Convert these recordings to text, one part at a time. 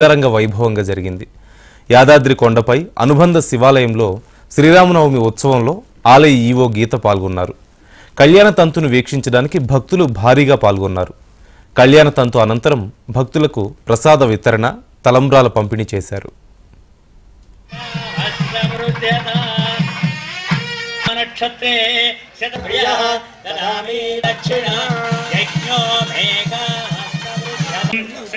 అంగరంగ వైభవంగా జరిగింది. యాదాద్రి కొండపై అనుబంధ శివాలయంలో శ్రీరామనవమి ఉత్సవంలో ఆలయ ఈవో గీత పాల్గొన్నారు. కళ్యాణ తంతును వీక్షించడానికి భక్తులు భారీగా పాల్గొన్నారు. కళ్యాణ తంతు అనంతరం భక్తులకు ప్రసాద వితరణ తలంబ్రాల పంపిణీ చేశారు. నక్షత్రే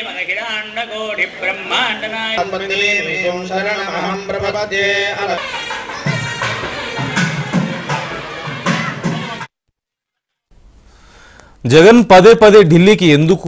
శ్రీమదగిరాండకోటి బ్రహ్మాండ నాయ తన్మదేవీం శరణమహం ప్రపద్యే అల జగన్ పదే పదే ఢిల్లీకి ఎందుకు